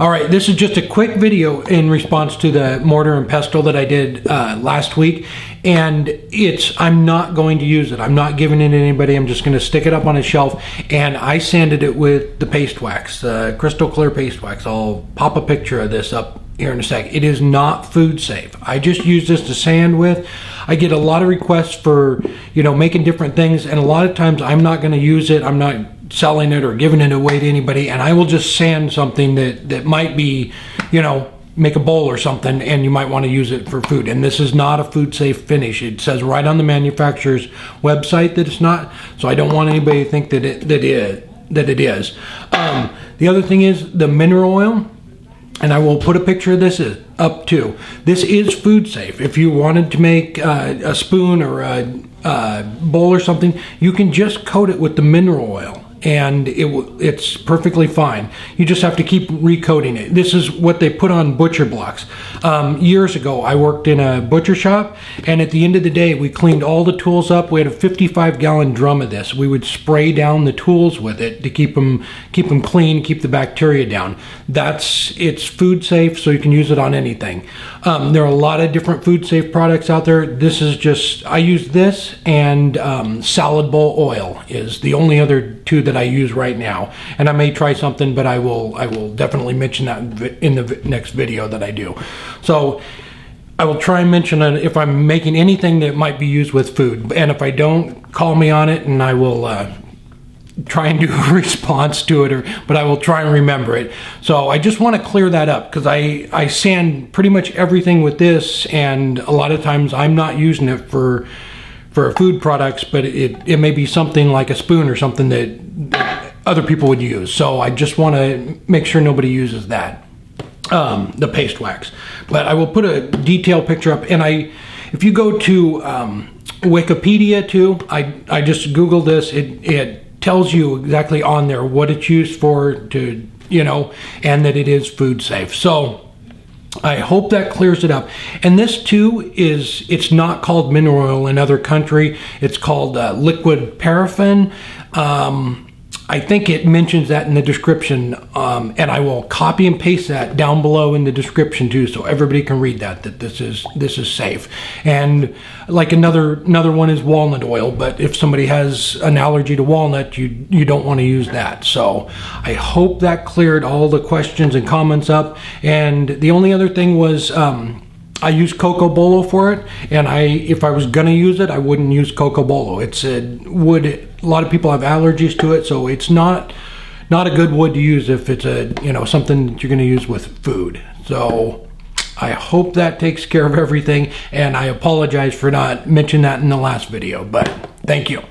All right, this is just a quick video in response to the mortar and pestle that I did uh, last week, and it's I'm not going to use it. I'm not giving it to anybody. I'm just going to stick it up on a shelf, and I sanded it with the paste wax, uh, crystal clear paste wax. I'll pop a picture of this up here in a sec. It is not food safe. I just use this to sand with. I get a lot of requests for you know making different things, and a lot of times I'm not going to use it. I'm not selling it or giving it away to anybody and I will just sand something that that might be, you know, make a bowl or something and you might want to use it for food. And this is not a food safe finish. It says right on the manufacturer's website that it's not. So I don't want anybody to think that it that it that it is. Um, the other thing is the mineral oil and I will put a picture of this up too. This is food safe. If you wanted to make uh, a spoon or a, a bowl or something, you can just coat it with the mineral oil and it it's perfectly fine. You just have to keep recoating it. This is what they put on butcher blocks. Um, years ago, I worked in a butcher shop, and at the end of the day, we cleaned all the tools up. We had a 55 gallon drum of this. We would spray down the tools with it to keep them keep them clean, keep the bacteria down. That's it's food safe, so you can use it on anything. Um, there are a lot of different food safe products out there. This is just I use this and um, salad bowl oil is the only other two that I use right now. And I may try something, but I will I will definitely mention that in the next video that I do. So I will try and mention it if I'm making anything that might be used with food. And if I don't, call me on it and I will uh, try and do a response to it or but I will try and remember it. So I just want to clear that up because I I sand pretty much everything with this and a lot of times I'm not using it for for food products, but it, it may be something like a spoon or something that, other people would use. So I just want to make sure nobody uses that, um, the paste wax. But I will put a detailed picture up, and I, if you go to um, Wikipedia too, I I just Googled this. It it tells you exactly on there what it's used for to you know, and that it is food safe. So I hope that clears it up. And this too is, it's not called mineral oil in other country. It's called uh, liquid paraffin. Um, I think it mentions that in the description, um, and I will copy and paste that down below in the description too, so everybody can read that that this is this is safe. And like another another one is walnut oil, but if somebody has an allergy to walnut, you you don't want to use that. So I hope that cleared all the questions and comments up. And the only other thing was. Um, I use Cocobolo for it, and I if I was gonna use it, I wouldn't use Cocobolo. It's a wood. A lot of people have allergies to it, so it's not not a good wood to use if it's a you know something that you're gonna use with food. So I hope that takes care of everything, and I apologize for not mentioning that in the last video, but thank you.